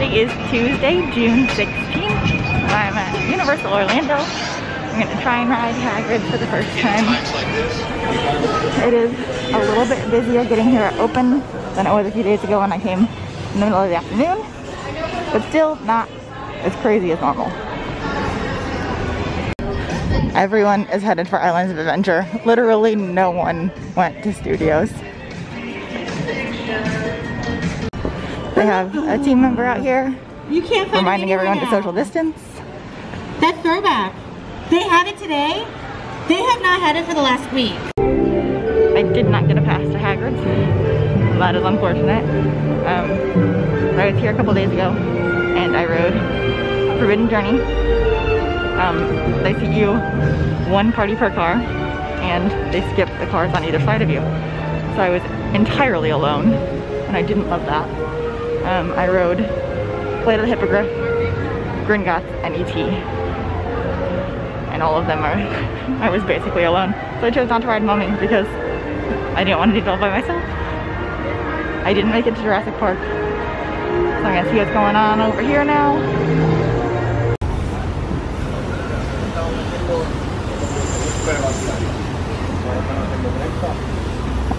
Today is Tuesday, June 16th. I'm at Universal Orlando. I'm gonna try and ride Hagrid for the first time. It is a little bit busier getting here open than it was a few days ago when I came in the middle of the afternoon, but still not as crazy as normal. Everyone is headed for Islands of Adventure. Literally no one went to studios. They have a team member out here You can't find reminding everyone anywhere to social distance. That throwback. They had it today. They have not had it for the last week. I did not get a pass to Hagrid's. That is unfortunate. Um, I was here a couple days ago and I rode Forbidden Journey. Um, they seat you one party per car and they skip the cars on either side of you. So I was entirely alone and I didn't love that. Um, I rode Flight of the Hippogriff, Gringotts, and E.T. And all of them are, I was basically alone. So I chose not to ride Mummy because I didn't want to do it all by myself. I didn't make it to Jurassic Park. So I'm gonna see what's going on over here now.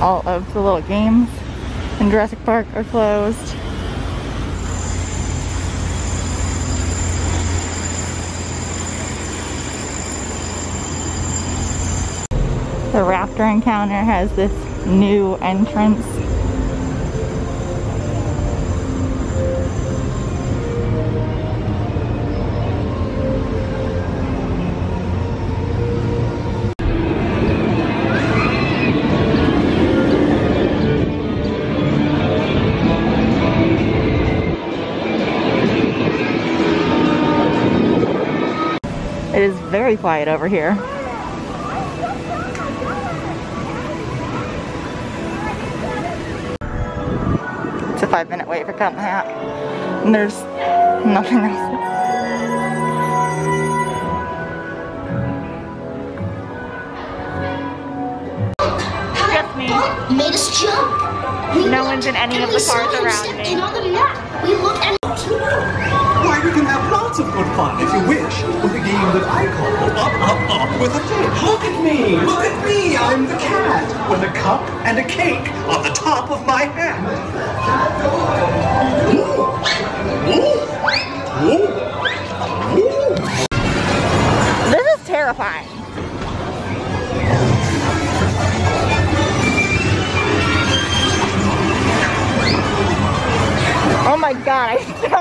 All of the little games in Jurassic Park are closed. The raptor encounter has this new entrance. It is very quiet over here. Five minute wait for Cat in the Hat. And there's nothing else. Just me. made us jump. We No one's in any and of we the saw cars him around step me. Why, we can have lots of good fun if you wish with a game that I call Up, Up, Up with a Fish. Look at me! Look at me! I'm the cat with a cup and a cake on the top of my. Ooh. This is terrifying. Oh my god, I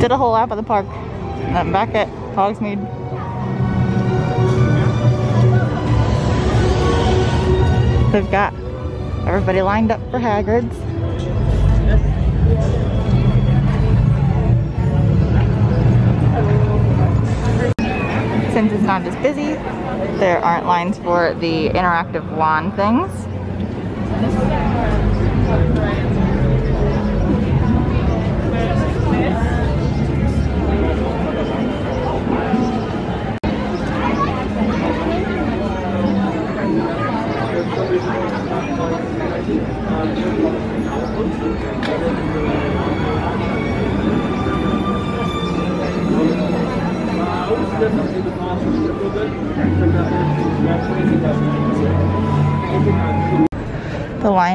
Did a whole lap of the park. I'm back at Hogsmeade. They've got everybody lined up for Hagrid's. Since it's not as busy, there aren't lines for the interactive wand things.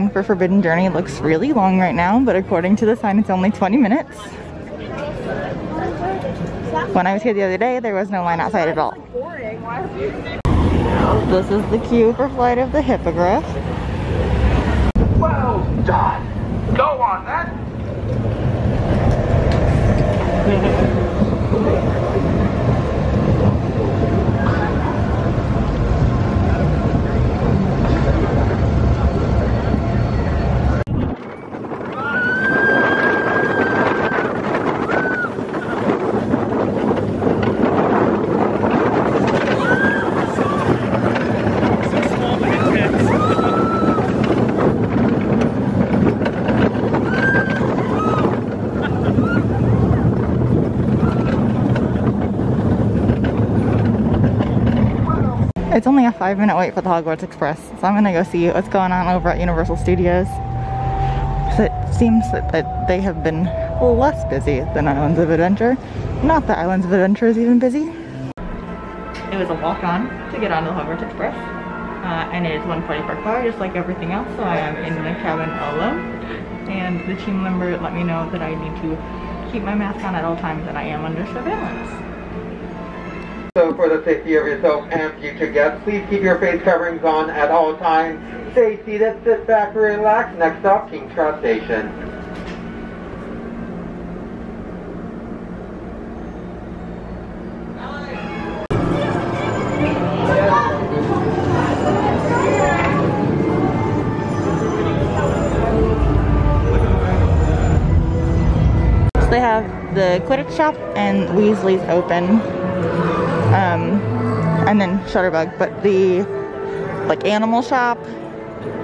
Line for Forbidden Journey looks really long right now, but according to the sign, it's only 20 minutes. When I was here the other day, there was no line outside at all. This is the queue for Flight of the Hippogriff. Well done. Go on then. It's only a five minute wait for the Hogwarts Express, so I'm gonna go see what's going on over at Universal Studios. it seems that, that they have been less busy than Islands of Adventure. Not that Islands of Adventure is even busy. It was a walk on to get onto the Hogwarts Express. Uh, and it is 140 per car, just like everything else, so I am in the cabin alone. And the team member let me know that I need to keep my mask on at all times and I am under surveillance. So for the safety of yourself and future guests, please keep your face coverings on at all times. Stay seated, sit back, relax. Next stop, King's Cross Station. They have the Quidditch shop and Weasley's open. Um, and then Shutterbug, but the like animal shop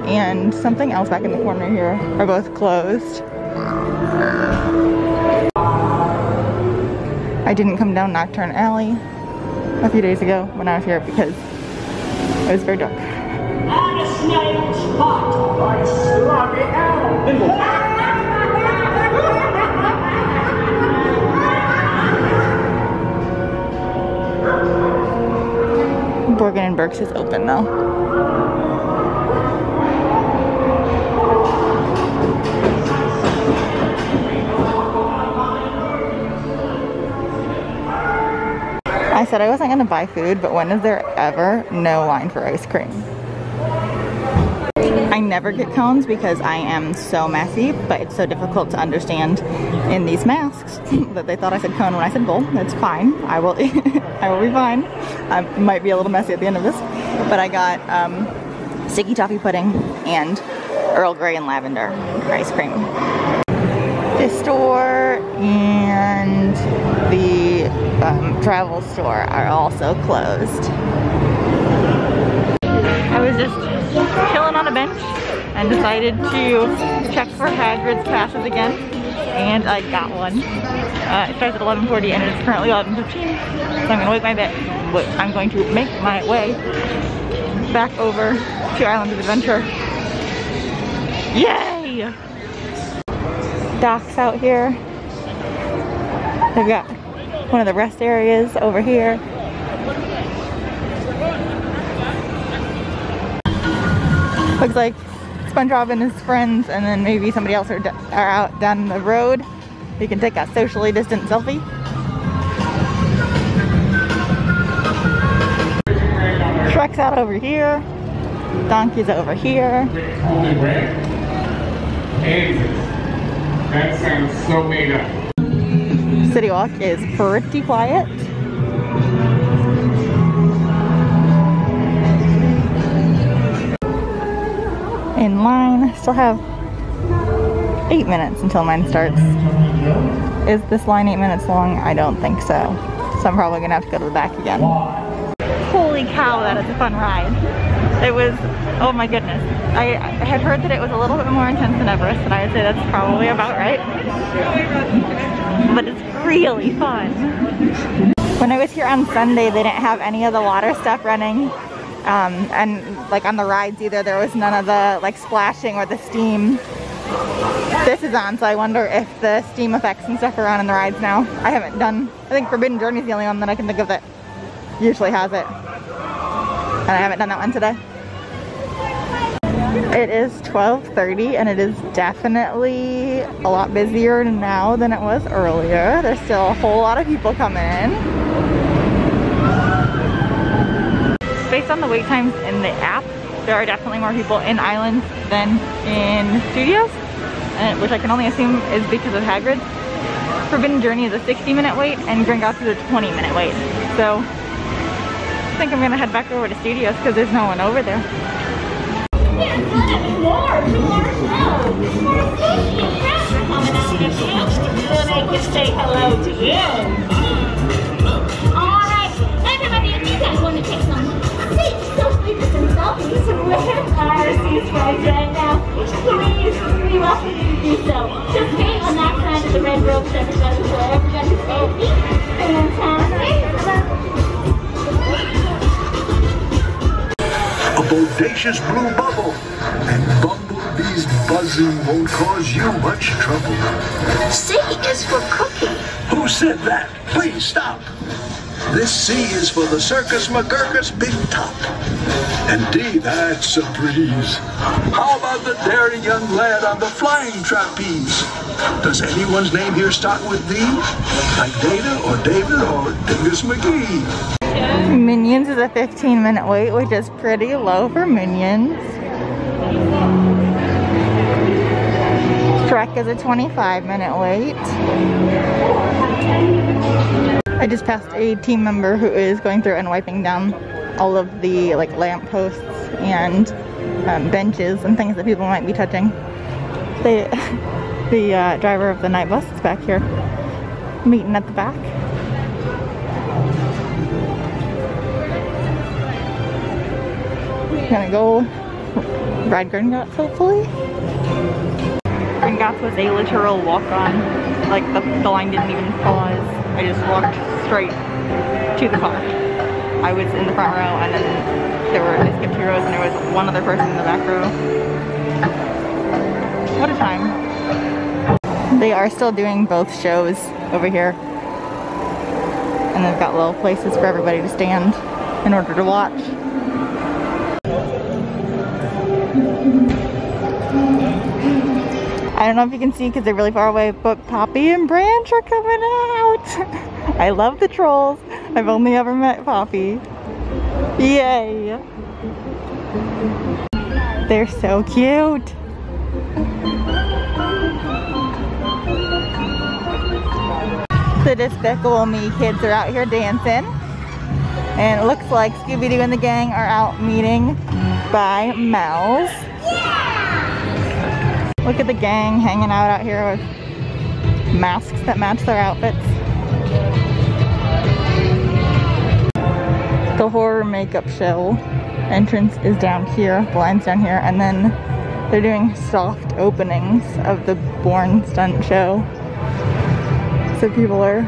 and something else back in the corner here are both closed. I didn't come down Knockturn Alley a few days ago when I was here because it was very dark. Borgin and Burkes is open though. I said I wasn't gonna buy food, but when is there ever no line for ice cream? Never get cones because I am so messy, but it's so difficult to understand in these masks that they thought I said cone when I said bowl. That's fine. I will I will be fine. I might be a little messy at the end of this, but I got um, sticky toffee pudding and Earl Grey and lavender ice cream. This store and the um, travel store are also closed. I was just on a bench and decided to check for Hagrid's passes again. And I got one. Uh, it starts at 11.40 and it's currently 11.15. So I'm gonna wait my bit. Wait, I'm going to make my way back over to Islands of Adventure. Yay! Docks out here. They've got one of the rest areas over here. Looks like SpongeBob and his friends and then maybe somebody else are, are out down the road. You can take a socially distant selfie. Shrek's out over here. Donkey's over here. That sounds so made up. City Walk is pretty quiet. In line, still have eight minutes until mine starts. Is this line eight minutes long? I don't think so. So I'm probably gonna have to go to the back again. Holy cow, that is a fun ride. It was, oh my goodness. I, I had heard that it was a little bit more intense than Everest, and I would say that's probably about right. But it's really fun. When I was here on Sunday, they didn't have any of the water stuff running. Um, and like on the rides either, there was none of the like splashing or the steam. This is on, so I wonder if the steam effects and stuff are on in the rides now. I haven't done, I think Forbidden Journey is the only one that I can think of that usually has it. And I haven't done that one today. It is 12.30 and it is definitely a lot busier now than it was earlier. There's still a whole lot of people coming in. Based on the wait times in the app, there are definitely more people in Islands than in studios, which I can only assume is because of Hagrid's. Forbidden Journey is a 60 minute wait and Gringotts is a 20 minute wait. So I think I'm gonna head back over to studios because there's no one over there. Say hello to you. All right, everybody, if you guys want to take some and selfies with our seats right now, please, we welcome you to do so. Just wait on that side of the red ropes, everybody, so everybody's safety. Fantastic. a bodacious blue bubble, and bumblebees buzzing won't cause you much trouble. C is for cookie. Who said that? Please stop. This C is for the Circus McGurkus Big Top. And D, that's a breeze. How about the daring young lad on the flying trapeze? Does anyone's name here start with D? Like Data or David or Dingus McGee? Minions is a 15 minute wait, which is pretty low for Minions. Shrek is a 25 minute wait. I just passed a team member who is going through and wiping down all of the like lamp posts and um, benches and things that people might be touching. The, the uh, driver of the night bus is back here meeting at the back. Gonna go ride Gringotts hopefully. Gringotts was a literal walk-on. Like the, the line didn't even pause. I just walked straight to the car. I was in the front row and then there were, I skipped two rows and there was one other person in the back row. What a time. They are still doing both shows over here. And they've got little places for everybody to stand in order to watch. I don't know if you can see because they're really far away, but Poppy and Branch are coming out. I love the trolls. I've only ever met Poppy. Yay. They're so cute. The Despicable Me kids are out here dancing. And it looks like Scooby-Doo and the gang are out meeting by Mel's. Look at the gang hanging out out here with masks that match their outfits. The horror makeup show entrance is down here, the line's down here, and then they're doing soft openings of the Bourne stunt show. So people are,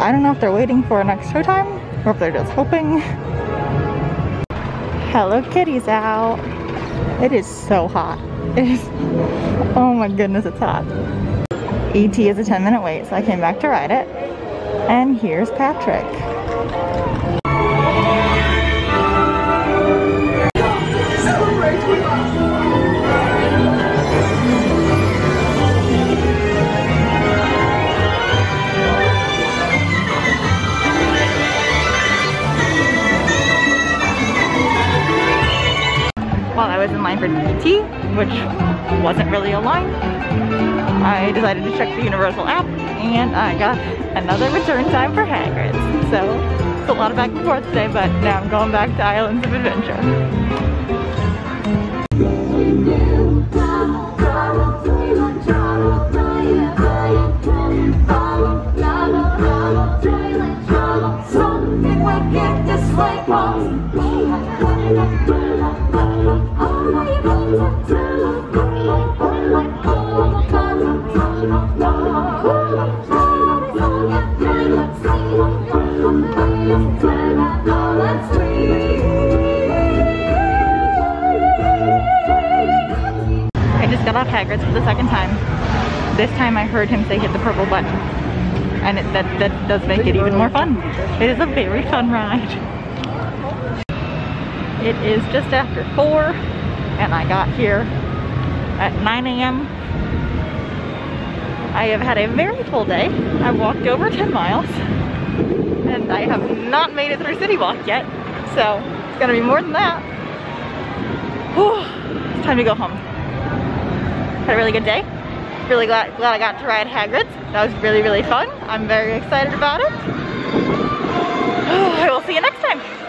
I don't know if they're waiting for an extra time or if they're just hoping. Hello Kitty's out. It is so hot. Is, oh my goodness, it's hot. ET is a 10 minute wait, so I came back to ride it. And here's Patrick. Which wasn't really a line, I decided to check the Universal app and I got another return time for Hagrid's. So it's a lot of back and forth today, but now I'm going back to Islands of Adventure. This time I heard him say hit the purple button. And it, that, that does make it even more fun. It is a very fun ride. It is just after four and I got here at 9 a.m. I have had a very full day. I walked over 10 miles and I have not made it through City Walk yet. So it's gonna be more than that. Whew, time to go home. Had a really good day. Really glad, glad I got to ride Hagrid's. That was really, really fun. I'm very excited about it. I will see you next time.